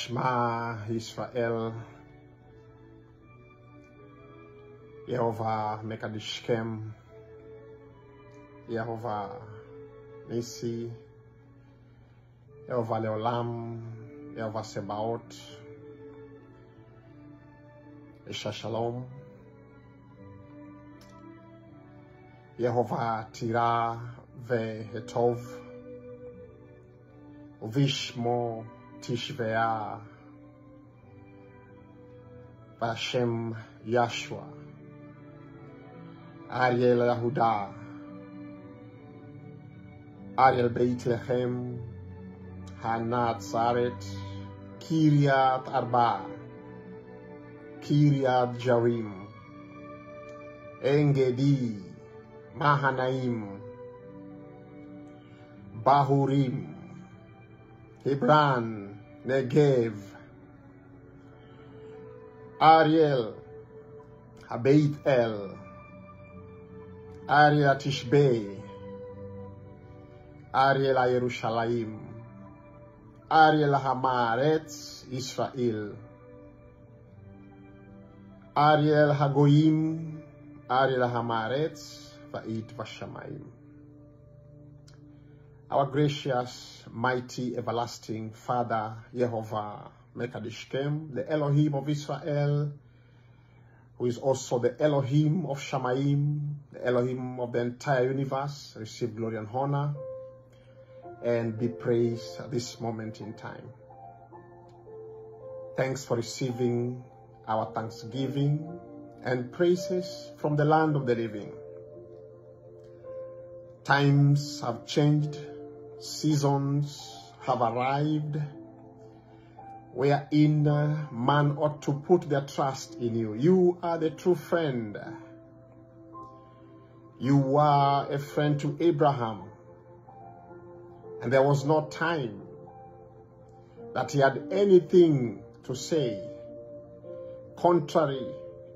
Shema Israel, Yehovah Mekadishkem, Yehovah Nisi, Yehovah Leolam, Yehovah Sebaot, Isha Shalom, Yehovah Tira Vehetov, Vishmo Tishvea, Vashem Yashua, Ariel Yahuda, Ariel Beit Lechem, Hanat Zaret, Kiryat Arba, Kiryat Jarim, Engedi, Mahanaim, Bahurim, Hebron, Negev, Ariel, Habeit El, Ariel Tishbe, Ariel Yerushalayim, Ariel Hamaretz Israel, Ariel Hagoyim, Ariel Hamaretz Va'it Vashamayim. Our gracious, mighty, everlasting Father, Jehovah Mekadishkem, the Elohim of Israel, who is also the Elohim of Shamaim, the Elohim of the entire universe, receive glory and honor and be praised at this moment in time. Thanks for receiving our thanksgiving and praises from the land of the living. Times have changed, seasons have arrived, wherein uh, man ought to put their trust in you. You are the true friend. You are a friend to Abraham. And there was no time that he had anything to say contrary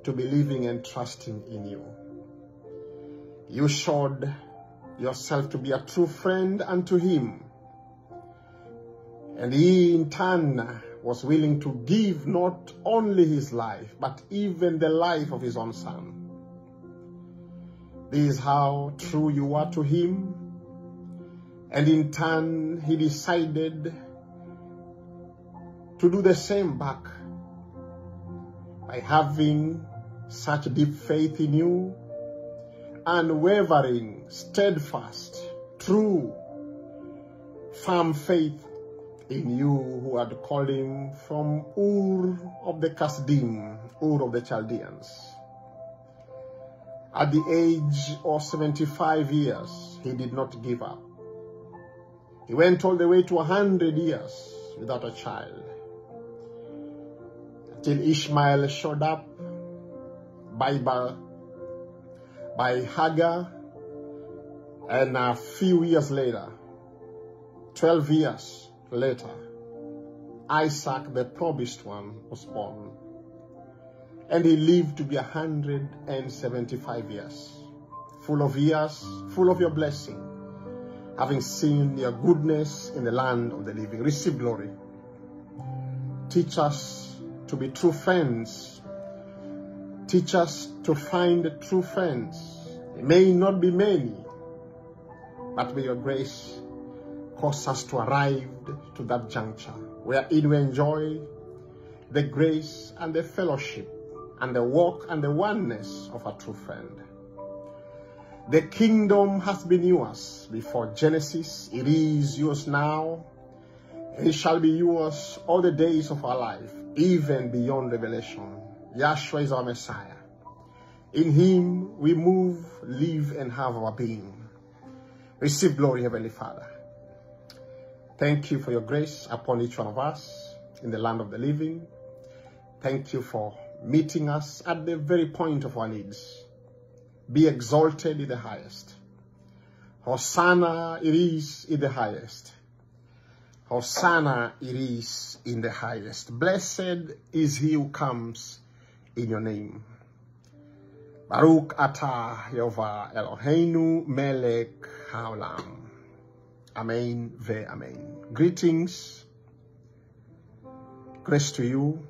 to believing and trusting in you. You showed yourself to be a true friend unto him. And he in turn was willing to give not only his life, but even the life of his own son. This is how true you are to him. And in turn, he decided to do the same back by having such deep faith in you, unwavering, steadfast, true, firm faith in you who had called him from Ur of the Kasdim, Ur of the Chaldeans. At the age of 75 years, he did not give up. He went all the way to 100 years without a child. Till Ishmael showed up by, by Hagar, and a few years later, 12 years later, Isaac, the promised one, was born. And he lived to be 175 years, full of years, full of your blessing, having seen your goodness in the land of the living. Receive glory. Teach us to be true friends. Teach us to find true friends. It may not be many, but may your grace cause us to arrive to that juncture wherein we enjoy the grace and the fellowship and the walk and the oneness of a true friend. The kingdom has been yours before Genesis. It is yours now. It shall be yours all the days of our life, even beyond revelation. Yahshua is our Messiah. In him we move, live, and have our being. Receive glory, Heavenly Father. Thank you for your grace upon each one of us in the land of the living. Thank you for meeting us at the very point of our needs. Be exalted in the highest. Hosanna it is in the highest. Hosanna it is in the highest. Blessed is he who comes in your name. Baruch atah Yehovah Eloheinu melech haolam. Amen ve amen. Greetings Grace to you,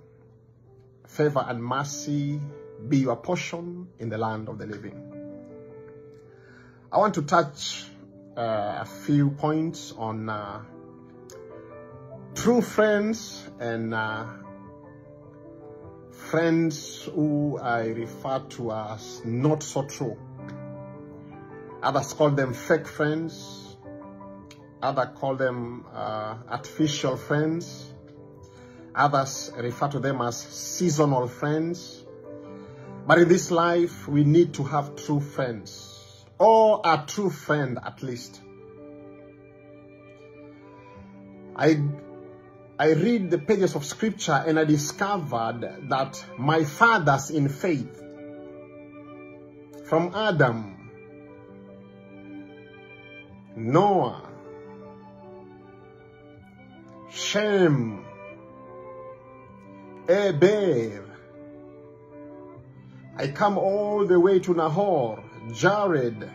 favor and mercy be your portion in the land of the living. I want to touch uh, a few points on uh, true friends and uh, friends who I refer to as not so true. Others call them fake friends. Others call them uh, artificial friends. Others refer to them as seasonal friends. But in this life, we need to have true friends, or a true friend at least. I, I read the pages of scripture and I discovered that my fathers in faith, from Adam, Noah, Shem, Eber, I come all the way to Nahor, Jared,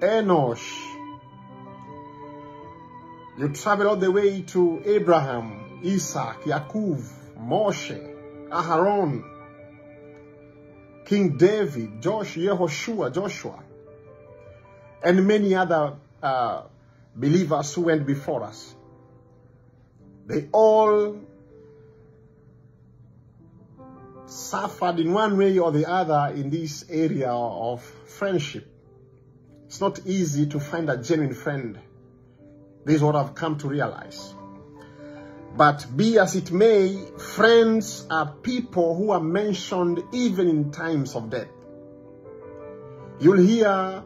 Enosh. You travel all the way to Abraham, Isaac, Yaakov, Moshe, Aharon, King David, Josh, Yehoshua, Joshua, and many other uh, believers who went before us. They all suffered in one way or the other in this area of friendship. It's not easy to find a genuine friend. This is what I've come to realize. But be as it may, friends are people who are mentioned even in times of death. You'll hear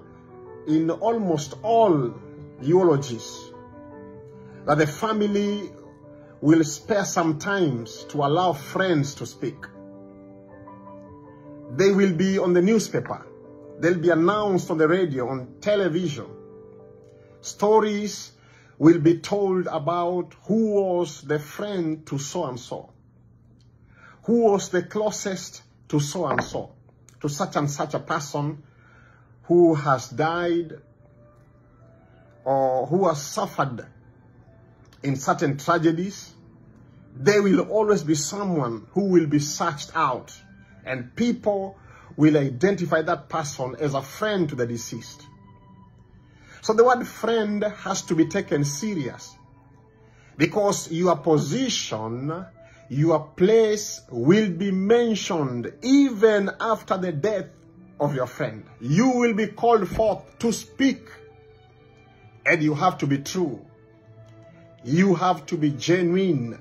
in almost all eulogies that the family will spare some times to allow friends to speak. They will be on the newspaper. They'll be announced on the radio, on television. Stories will be told about who was the friend to so and so. Who was the closest to so and so. To such and such a person who has died or who has suffered in certain tragedies. There will always be someone who will be searched out and people will identify that person as a friend to the deceased. So the word friend has to be taken serious because your position, your place will be mentioned even after the death of your friend. You will be called forth to speak and you have to be true. You have to be genuine.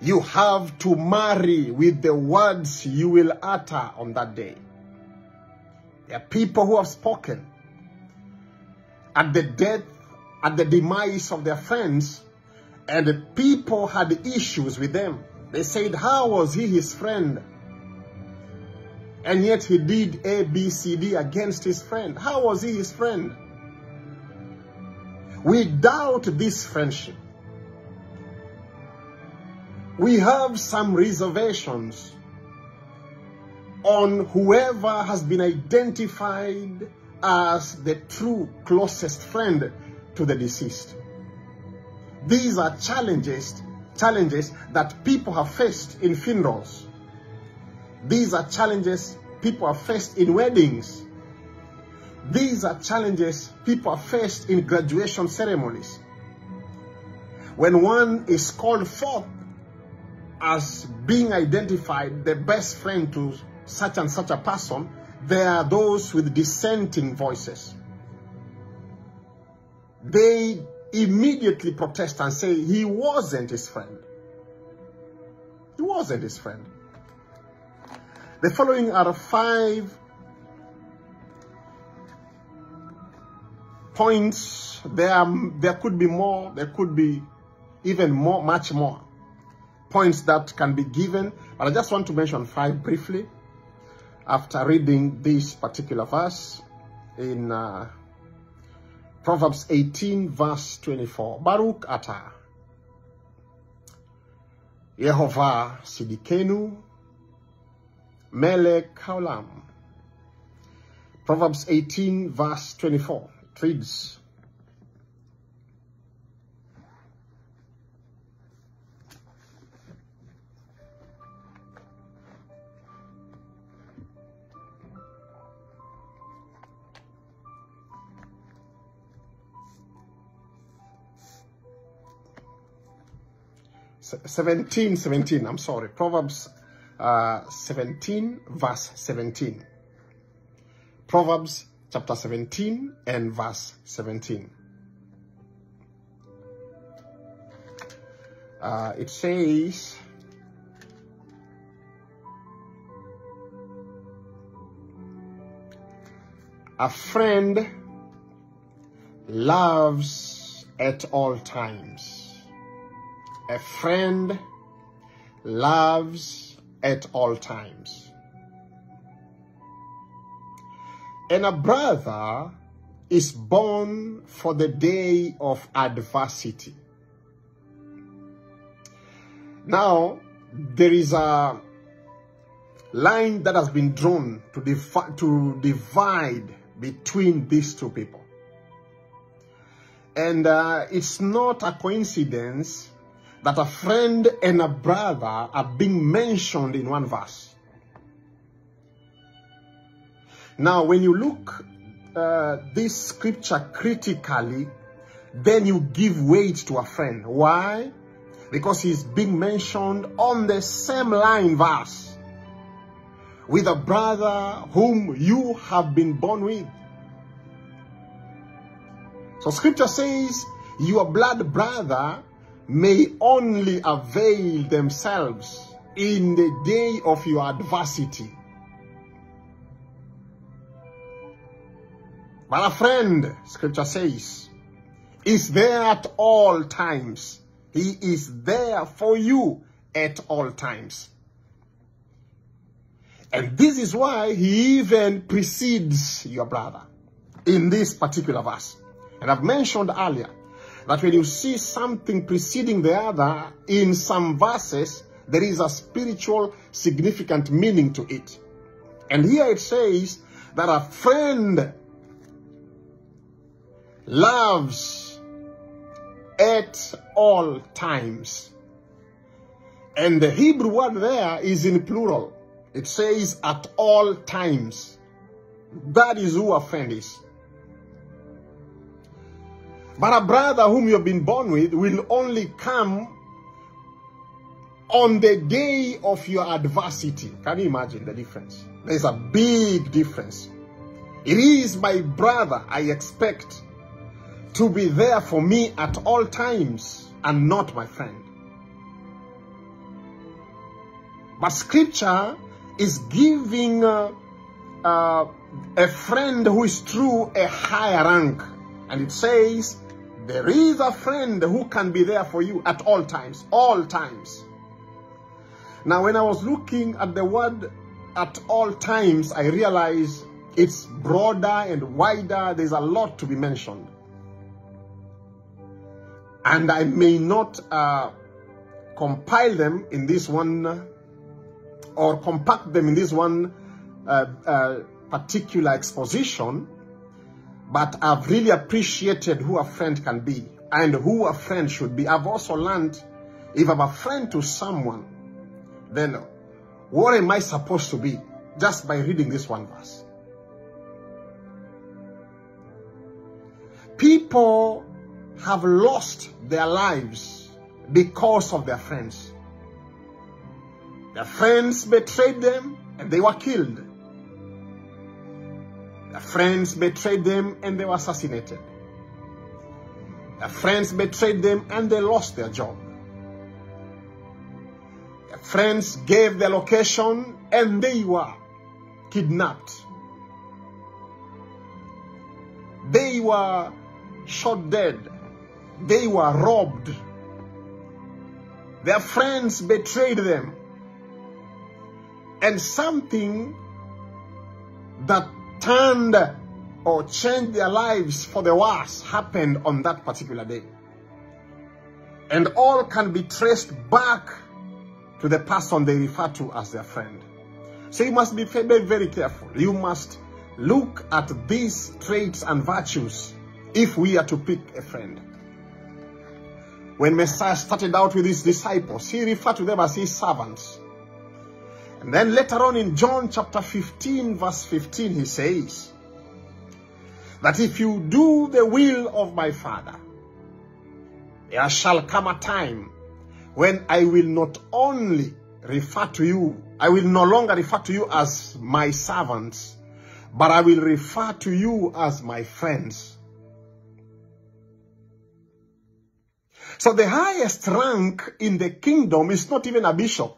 You have to marry with the words you will utter on that day. There are people who have spoken at the death, at the demise of their friends, and the people had issues with them. They said, how was he his friend? And yet he did A, B, C, D against his friend. How was he his friend? We doubt this friendship we have some reservations on whoever has been identified as the true closest friend to the deceased. These are challenges, challenges that people have faced in funerals. These are challenges people have faced in weddings. These are challenges people have faced in graduation ceremonies. When one is called forth as being identified the best friend to such and such a person, there are those with dissenting voices. They immediately protest and say he wasn't his friend. He wasn't his friend. The following are five points. There, there could be more. There could be even more, much more points that can be given, but I just want to mention five briefly after reading this particular verse in uh, Proverbs 18 verse 24. Baruch Ata Yehovah Sidikenu Melech Haolam. Proverbs 18 verse 24. It reads, 17, 17, I'm sorry. Proverbs uh, 17, verse 17. Proverbs chapter 17 and verse 17. Uh, it says, A friend loves at all times. A friend loves at all times. And a brother is born for the day of adversity. Now, there is a line that has been drawn to, to divide between these two people. And uh, it's not a coincidence that a friend and a brother are being mentioned in one verse. Now, when you look uh, this scripture critically, then you give weight to a friend. Why? Because he's being mentioned on the same line verse with a brother whom you have been born with. So scripture says, your blood brother may only avail themselves in the day of your adversity. But a friend, scripture says, is there at all times. He is there for you at all times. And this is why he even precedes your brother in this particular verse. And I've mentioned earlier that when you see something preceding the other in some verses, there is a spiritual significant meaning to it. And here it says that a friend loves at all times. And the Hebrew word there is in plural. It says at all times. That is who a friend is. But a brother whom you have been born with will only come on the day of your adversity. Can you imagine the difference? There's a big difference. It is my brother I expect to be there for me at all times and not my friend. But scripture is giving uh, uh, a friend who is true a higher rank. And it says, there is a friend who can be there for you at all times, all times. Now, when I was looking at the word at all times, I realized it's broader and wider. There's a lot to be mentioned. And I may not uh, compile them in this one or compact them in this one uh, uh, particular exposition, but I've really appreciated who a friend can be and who a friend should be. I've also learned if I'm a friend to someone, then what am I supposed to be just by reading this one verse? People have lost their lives because of their friends. Their friends betrayed them and they were killed. Their friends betrayed them and they were assassinated. Their friends betrayed them and they lost their job. Their friends gave their location and they were kidnapped. They were shot dead. They were robbed. Their friends betrayed them and something that turned or changed their lives for the worse happened on that particular day. And all can be traced back to the person they refer to as their friend. So you must be very, very careful. You must look at these traits and virtues if we are to pick a friend. When Messiah started out with his disciples, he referred to them as his servants. And then later on in John chapter 15, verse 15, he says that if you do the will of my Father, there shall come a time when I will not only refer to you, I will no longer refer to you as my servants, but I will refer to you as my friends. So the highest rank in the kingdom is not even a bishop.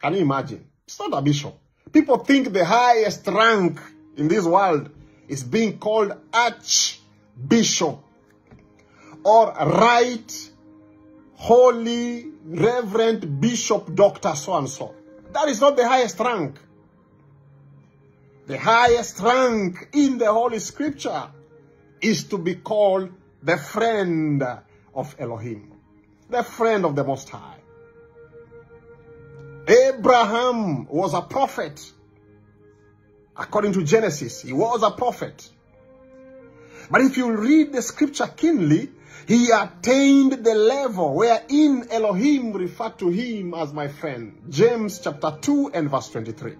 Can you imagine? It's not a bishop. People think the highest rank in this world is being called archbishop or right holy reverend bishop doctor so and so. That is not the highest rank. The highest rank in the Holy Scripture is to be called the friend of Elohim, the friend of the Most High. Abraham was a prophet. According to Genesis, he was a prophet. But if you read the scripture keenly, he attained the level wherein Elohim referred to him as my friend. James chapter 2 and verse 23.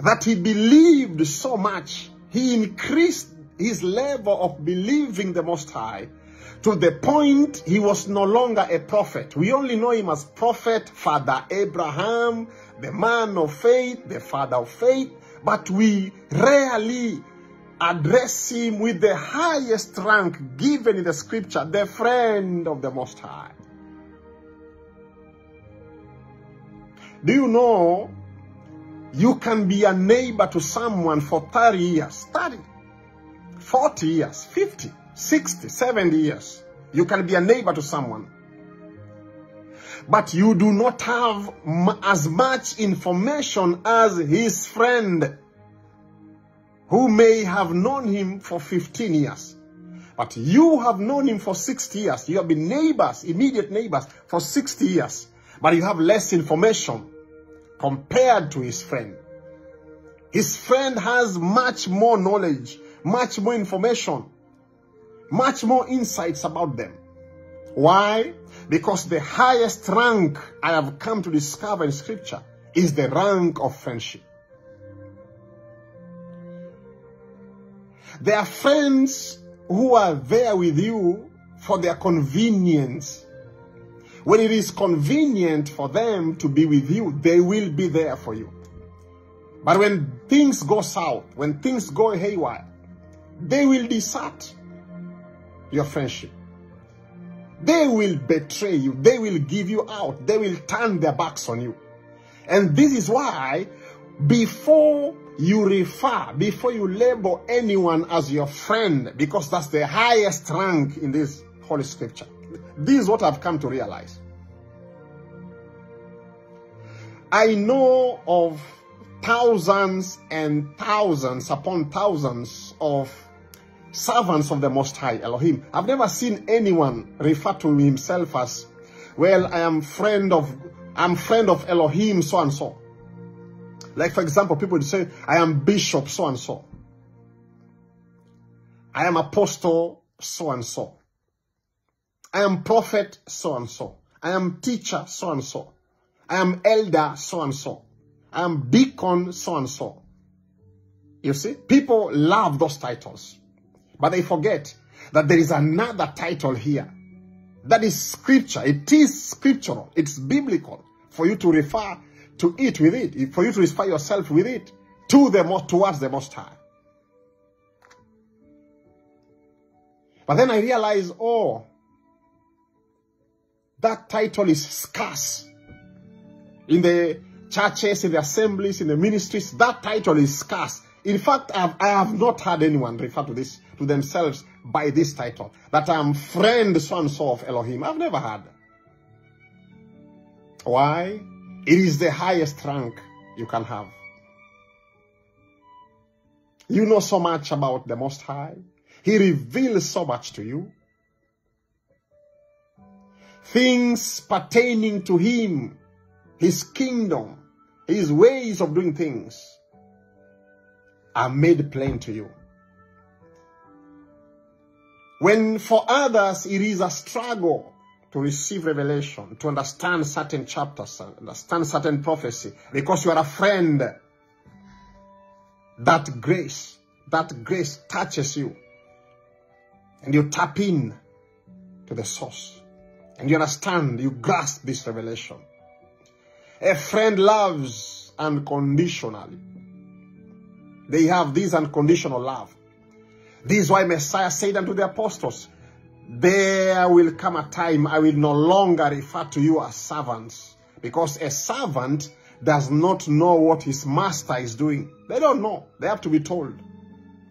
That he believed so much, he increased his level of believing the Most High to the point he was no longer a prophet. We only know him as prophet, Father Abraham, the man of faith, the father of faith, but we rarely address him with the highest rank given in the scripture, the friend of the Most High. Do you know you can be a neighbor to someone for 30 years, 30, 40 years, 50, 60, 70 years. You can be a neighbor to someone. But you do not have as much information as his friend who may have known him for 15 years. But you have known him for 60 years. You have been neighbors, immediate neighbors for 60 years. But you have less information compared to his friend. His friend has much more knowledge, much more information, much more insights about them. Why? Because the highest rank I have come to discover in scripture is the rank of friendship. There are friends who are there with you for their convenience. When it is convenient for them to be with you, they will be there for you. But when things go south, when things go haywire, they will desert your friendship. They will betray you. They will give you out. They will turn their backs on you. And this is why before you refer, before you label anyone as your friend, because that's the highest rank in this Holy Scripture. This is what I've come to realize. I know of thousands and thousands upon thousands of servants of the Most High, Elohim. I've never seen anyone refer to himself as, well, I am friend of, I'm friend of Elohim, so and so. Like, for example, people say, I am bishop so and so. I am apostle so and so. I am prophet so and so. I am teacher so and so. I am elder so and so. I am deacon so and so. You see, people love those titles, but they forget that there is another title here. That is scripture. It is scriptural. It's biblical for you to refer to it with it, for you to inspire yourself with it, to the most, towards the Most High. But then I realize, oh, that title is scarce. In the churches, in the assemblies, in the ministries, that title is scarce. In fact, I have, I have not heard anyone refer to this, to themselves by this title, that I am friend so-and-so of Elohim. I've never had. Why? It is the highest rank you can have. You know so much about the Most High. He reveals so much to you. Things pertaining to Him, His kingdom, His ways of doing things are made plain to you. When for others it is a struggle, to receive revelation, to understand certain chapters, understand certain prophecy, because you are a friend. That grace, that grace touches you. And you tap in to the source. And you understand, you grasp this revelation. A friend loves unconditionally. They have this unconditional love. This is why Messiah said unto the apostles, There will come a time I will no longer refer to you as servants, because a servant does not know what his master is doing. They don't know. They have to be told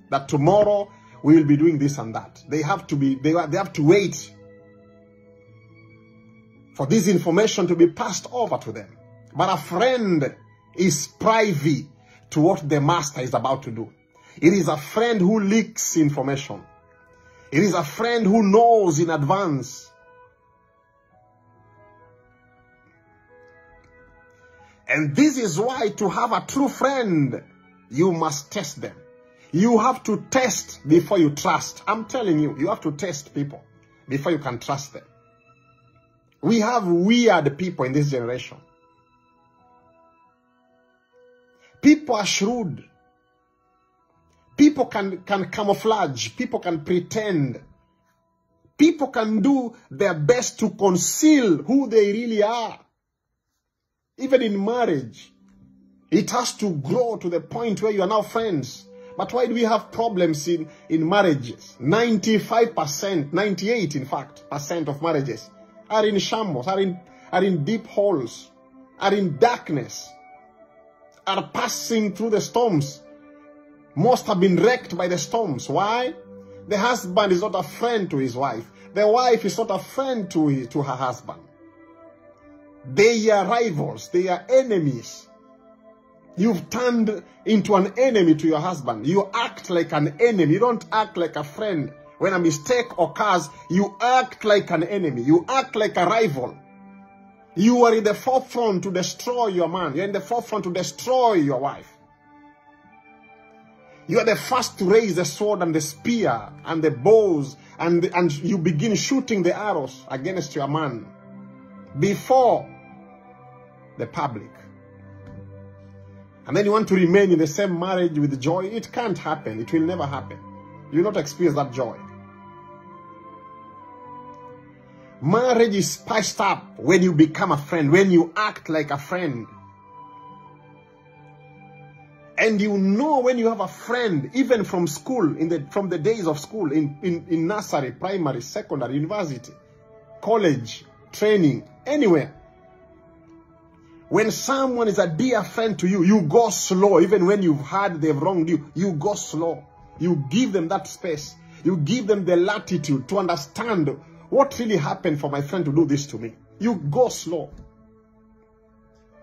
that tomorrow we will be doing this and that. They have to be, they, they have to wait for this information to be passed over to them. But a friend is privy to what the master is about to do. It is a friend who leaks information. It is a friend who knows in advance. And this is why to have a true friend, you must test them. You have to test before you trust. I'm telling you, you have to test people before you can trust them. We have weird people in this generation. People are shrewd. People can, can camouflage. People can pretend. People can do their best to conceal who they really are. Even in marriage, it has to grow to the point where you are now friends. But why do we have problems in, in marriages? 95%, 98 in fact, percent of marriages are in shambles, are in, are in deep holes, are in darkness, are passing through the storms. Most have been wrecked by the storms. Why? The husband is not a friend to his wife. The wife is not a friend to, to her husband. They are rivals. They are enemies. You've turned into an enemy to your husband. You act like an enemy. You don't act like a friend. When a mistake occurs, you act like an enemy. You act like a rival. You are in the forefront to destroy your man. You're in the forefront to destroy your wife. You are the first to raise the sword and the spear and the bows and, and you begin shooting the arrows against your man before the public and then you want to remain in the same marriage with joy, it can't happen. It will never happen. You will not experience that joy. Marriage is spiced up when you become a friend, when you act like a friend. And you know when you have a friend, even from school, in the from the days of school, in, in, in nursery, primary, secondary, university, college, training, anywhere. When someone is a dear friend to you, you go slow. Even when you've heard they've wronged you, you go slow. You give them that space. You give them the latitude to understand what really happened for my friend to do this to me. You go slow.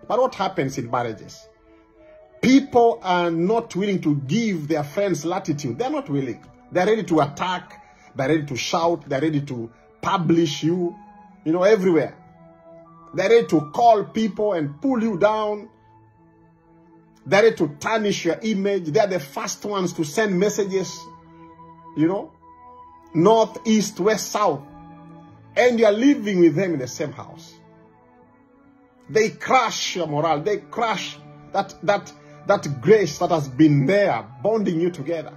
But what happens in marriages? People are not willing to give their friends latitude. They're not willing. They're ready to attack. They're ready to shout. They're ready to publish you, you know, everywhere. They're ready to call people and pull you down. They're ready to tarnish your image. They're the first ones to send messages, you know, north, east, west, south. And you're living with them in the same house. They crush your morale. They crush that, that, that grace that has been there, bonding you together.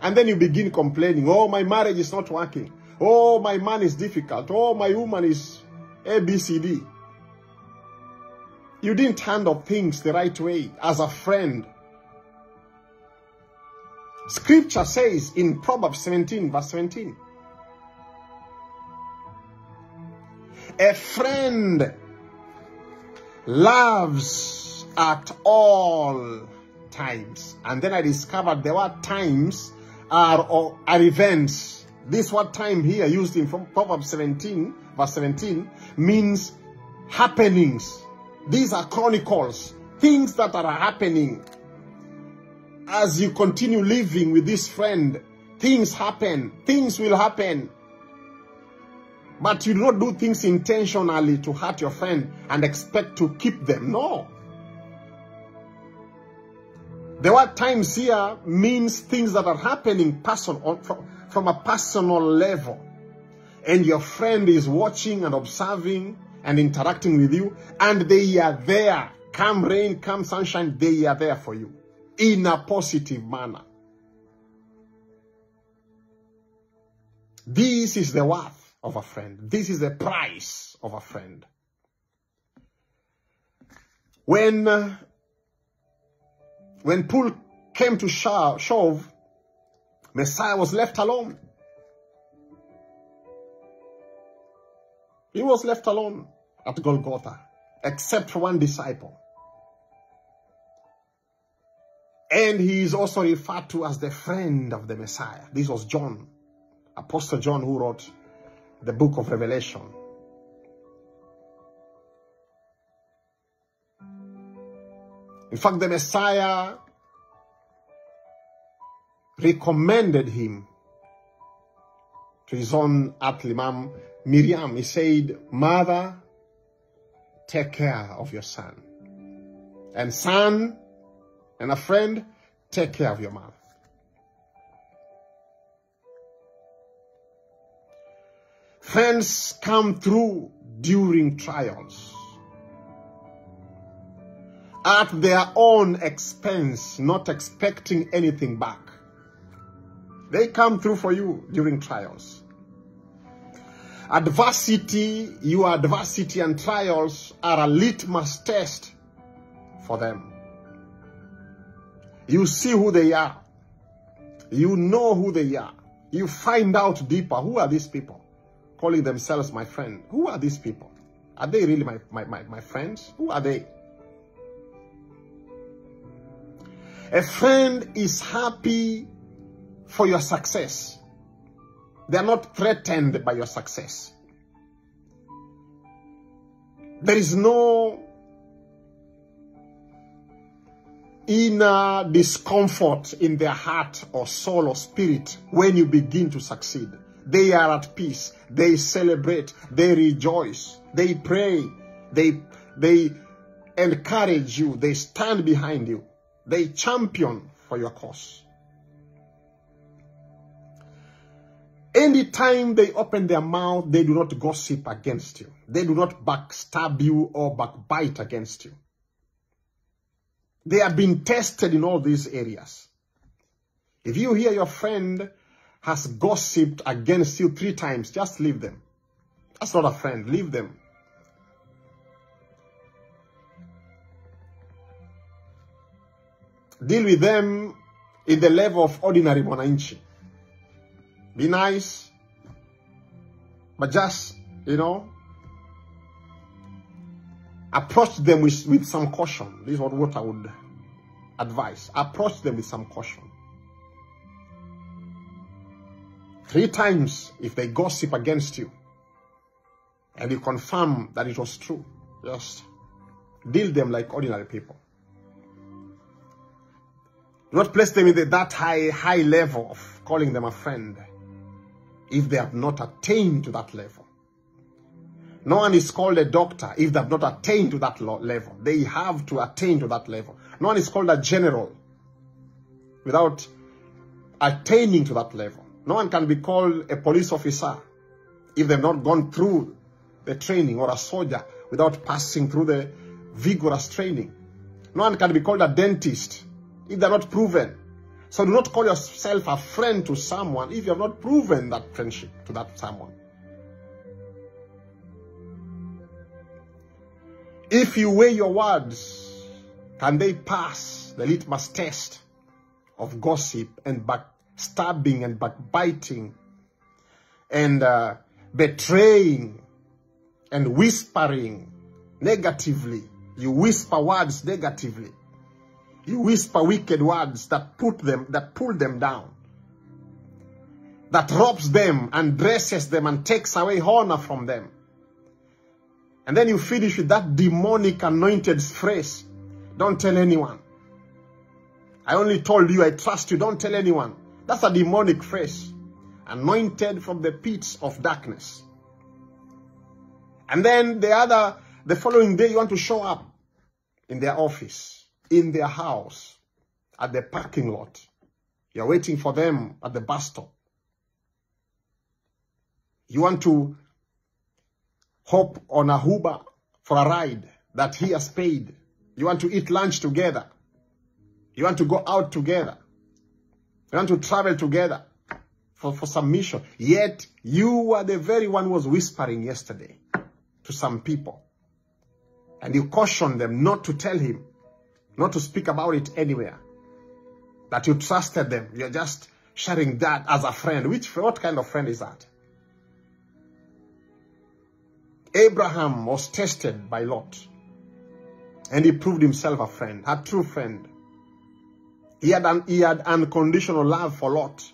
And then you begin complaining, oh, my marriage is not working. Oh, my man is difficult. Oh, my woman is ABCD. You didn't handle things the right way as a friend. Scripture says in Proverbs 17, verse 17, a friend loves at all times. And then I discovered there were times are, are events. This word time here used in Proverbs 17, verse 17, means happenings. These are chronicles, things that are happening. As you continue living with this friend, things happen, things will happen. But you do not do things intentionally to hurt your friend and expect to keep them. No. The word times here means things that are happening person, from, from a personal level. And your friend is watching and observing and interacting with you, and they are there. Come rain, come sunshine, they are there for you in a positive manner. This is the worth. of a friend. This is the price of a friend. When, uh, when pull came to shove, Messiah was left alone. He was left alone at Golgotha, except for one disciple. And he is also referred to as the friend of the Messiah. This was John, Apostle John, who wrote the book of Revelation. In fact, the Messiah recommended him to his own earthly mom, Miriam. He said, Mother, take care of your son. And son and a friend, take care of your mother. Friends come through during trials at their own expense, not expecting anything back. They come through for you during trials. Adversity, your adversity and trials are a litmus test for them. You see who they are. You know who they are. You find out deeper. Who are these people? Calling themselves my friend. Who are these people? Are they really my, my, my, my friends? Who are they? A friend is happy for your success. They are not threatened by your success. There is no inner discomfort in their heart or soul or spirit when you begin to succeed. They are at peace. They celebrate. They rejoice. They pray. They, they encourage you. They stand behind you. They champion for your cause. Anytime they open their mouth, they do not gossip against you. They do not backstab you or backbite against you. They have been tested in all these areas. If you hear your friend has gossiped against you three times, just leave them. That's not a friend. Leave them. Deal with them in the level of ordinary mwananchi. Be nice, but just, you know, approach them with, with some caution. This is what, what I would advise. Approach them with some caution. Three times, if they gossip against you, and you confirm that it was true, just deal them like ordinary people. Do not place them in the, that high, high level of calling them a friend if they have not attained to that level. No one is called a doctor if they have not attained to that level. They have to attain to that level. No one is called a general without attaining to that level. No one can be called a police officer if they've not gone through the training or a soldier without passing through the vigorous training. No one can be called a dentist if they're not proven. So do not call yourself a friend to someone if you have not proven that friendship to that someone. If you weigh your words, can they pass the litmus test of gossip and backstabbing and backbiting and uh, betraying and whispering negatively? You whisper words negatively. You whisper wicked words that put them, that pull them down. That robs them and dresses them and takes away honor from them. And then you finish with that demonic anointed phrase. Don't tell anyone. I only told you I trust you. Don't tell anyone. That's a demonic phrase. Anointed from the pits of darkness. And then the other, the following day you want to show up in their office in their house at the parking lot. You're waiting for them at the bus stop. You want to hop on a Uber for a ride that he has paid. You want to eat lunch together. You want to go out together. You want to travel together. for, for submission. Yet you were the very one who was whispering yesterday to some people. And you cautioned them not to tell him, not to speak about it anywhere. That you trusted them. You're just sharing that as a friend. Which, what kind of friend is that? Abraham was tested by Lot. And he proved himself a friend, a true friend. He had, an, he had unconditional love for Lot.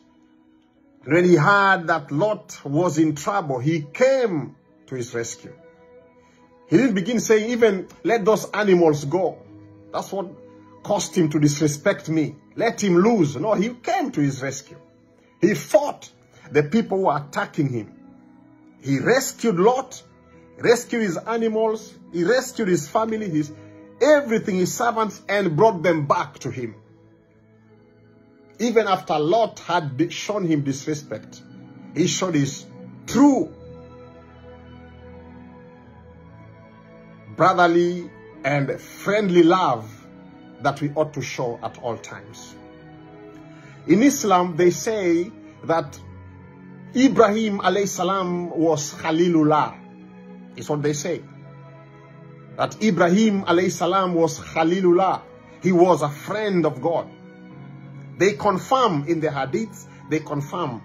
And when he heard that Lot was in trouble, he came to his rescue. He didn't begin saying, even let those animals go. That's what caused him to disrespect me. Let him lose. No, he came to his rescue. He fought the people who were attacking him. He rescued Lot, rescued his animals, he rescued his family, his everything, his servants, and brought them back to him. Even after Lot had shown him disrespect, he showed his true brotherly and friendly love that we ought to show at all times. In Islam, they say that Ibrahim alayhi salam was Khalilullah. Is what they say. That Ibrahim alayhi salam was Khalilullah. He was a friend of God. They confirm in the hadiths, they confirm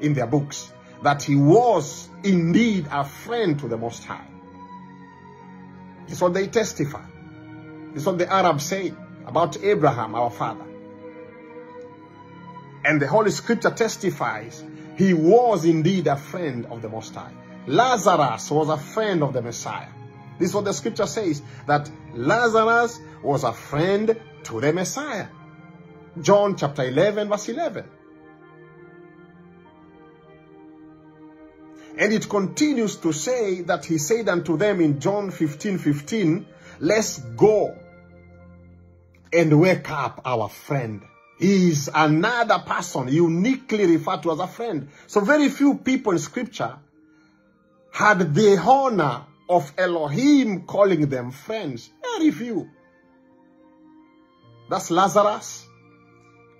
in their books that he was indeed a friend to the Most High. It's what they testify. It's what the Arabs say about Abraham, our father. And the Holy Scripture testifies he was indeed a friend of the Most High. Lazarus was a friend of the Messiah. This is what the Scripture says, that Lazarus was a friend to the Messiah. John chapter 11 verse 11. And it continues to say that he said unto them in John 15, 15, let's go and wake up our friend. He is another person uniquely referred to as a friend. So very few people in scripture had the honor of Elohim calling them friends. Very few. That's Lazarus,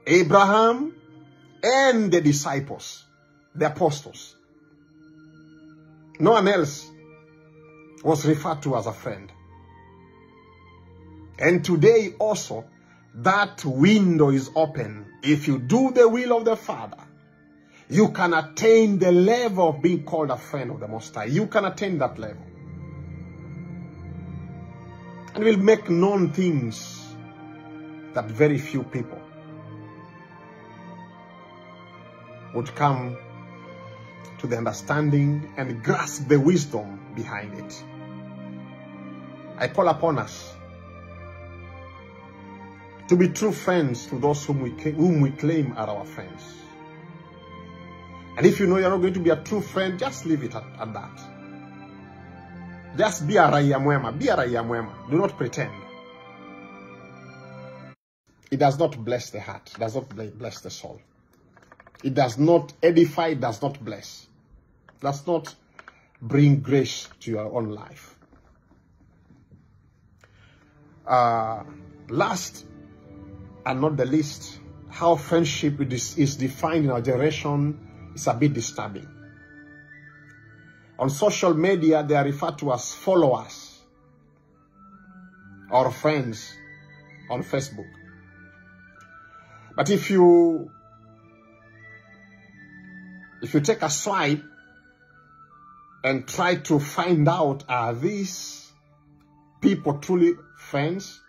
Abraham, and the disciples, the apostles. No one else was referred to as a friend. And today also, that window is open. If you do the will of the Father, you can attain the level of being called a friend of the Most High. You can attain that level. And will make known things that very few people would come to the understanding and grasp the wisdom behind it. I call upon us to be true friends to those whom we, whom we claim are our friends. And if you know you're not going to be a true friend, just leave it at, at that. Just be a raia mwema. Be a mwema. Do not pretend. It does not bless the heart. It does not bless the soul. It does not edify, it does not bless. Does not bring grace to your own life. Uh, last and not the least, how friendship is defined in our generation is a bit disturbing. On social media, they are referred to as followers or friends on Facebook. But if you if you take a swipe and try to find out are these people truly friends,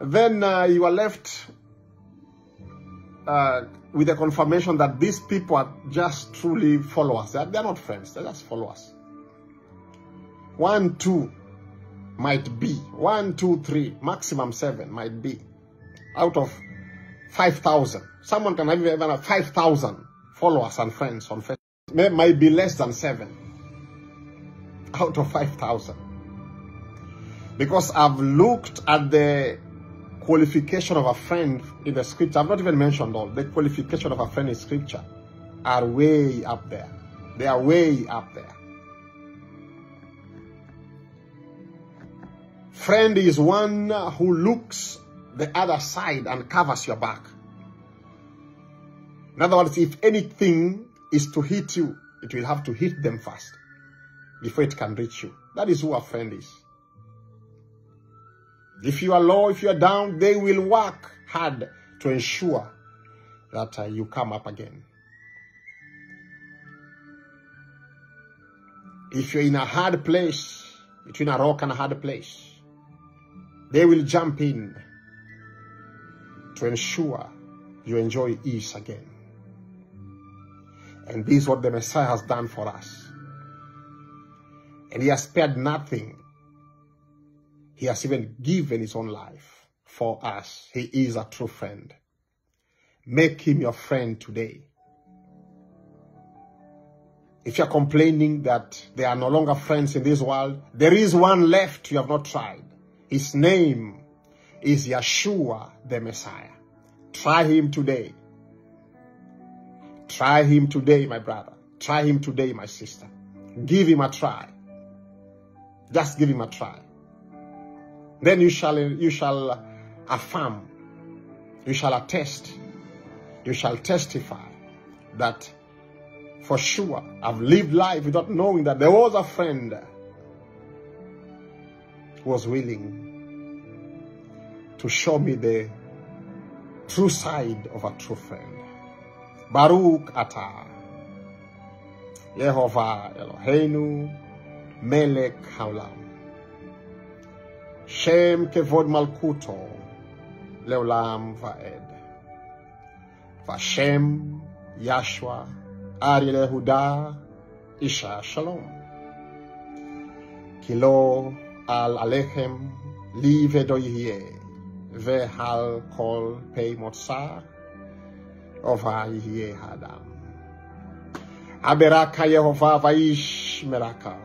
then uh, you are left uh, with the confirmation that these people are just truly followers. They're, they're not friends, they're just followers. One, two might be. One, two, three, maximum seven might be. Out of 5,000. Someone can have even have 5,000 followers and friends on Facebook. It might be less than seven out of 5,000. Because I've looked at the qualification of a friend in the scripture. I've not even mentioned all. The qualification of a friend in scripture are way up there. They are way up there. Friend is one who looks the other side and covers your back. In other words, if anything is to hit you, it will have to hit them first before it can reach you. That is who a friend is. If you are low, if you are down, they will work hard to ensure that uh, you come up again. If you're in a hard place, between a rock and a hard place, they will jump in to ensure you enjoy ease again. And this is what the Messiah has done for us. And he has spared nothing. He has even given his own life for us. He is a true friend. Make him your friend today. If you're complaining that there are no longer friends in this world, there is one left you have not tried. His name is Yeshua the Messiah. Try him today. Try him today, my brother. Try him today, my sister. Give him a try. Just give him a try. Then you shall, you shall affirm, you shall attest, you shall testify that for sure I've lived life without knowing that there was a friend who was willing to show me the true side of a true friend. Baruch Atah. Yehovah Eloheinu Melech Haolam. Shem Kevod Malkuto Leolam Vaed. Vashem Yashua Ariel Yehuda Isha Shalom. Kilo al Alechem Li Vedoyeh Vehal Kol Pei Motsar Ova Yihye Hadam. Aberaka Yehovah Vaish Meraka.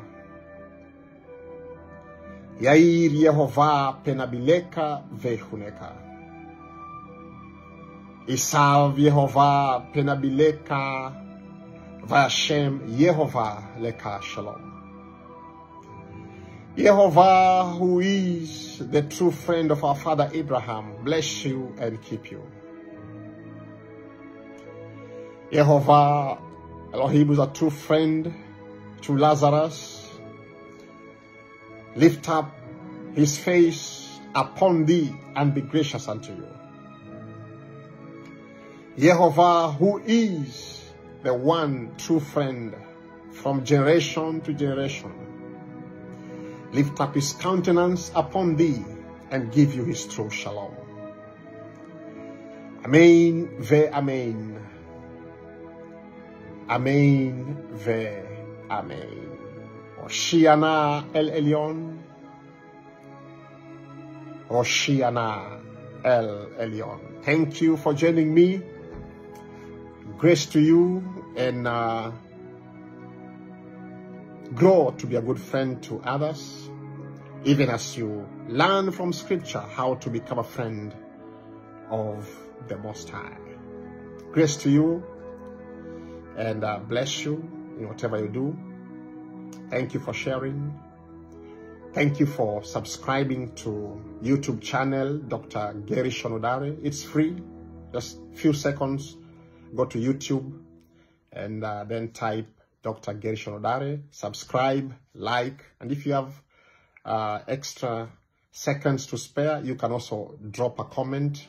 Yair Yehovah Penabileka Vehuneka. Isav Yehovah Penabileka Vashem Yehovah Leka Shalom. Yehovah, who is the true friend of our father Abraham, bless you and keep you. Yehovah, Elohim is a true friend to Lazarus. Lift up his face upon thee and be gracious unto you. Yehovah, who is the one true friend from generation to generation, lift up his countenance upon thee and give you his true shalom. Amen ve amen. Amen ve amen. Oshiana el Elyon. Oshiana el Elyon. Thank you for joining me. Grace to you and uh, grow to be a good friend to others, even as you learn from Scripture how to become a friend of the Most High. Grace to you and uh, bless you in whatever you do. Thank you for sharing. Thank you for subscribing to YouTube channel, Dr. Gerishon Odare. It's free, just few seconds. Go to YouTube and uh, then type Dr. Gerishon Odare. Subscribe, like, and if you have uh, extra seconds to spare, you can also drop a comment.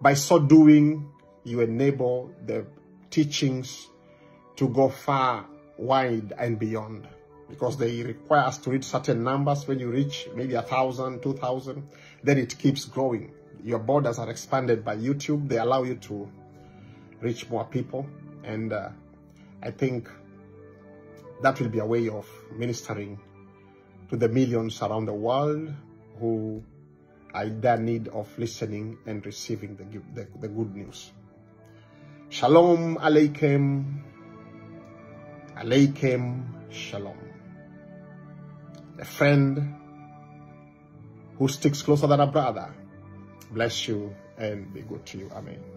By so doing, you enable the teachings to go far, wide, and beyond because they require us to reach certain numbers. When you reach maybe a thousand, two thousand, then it keeps growing. Your borders are expanded by YouTube. They allow you to reach more people. And uh, I think that will be a way of ministering to the millions around the world who are in their need of listening and receiving the, the, the good news. Shalom Aleichem. Aleichem Shalom. A friend who sticks closer than a brother. Bless you and be good to you. Amen.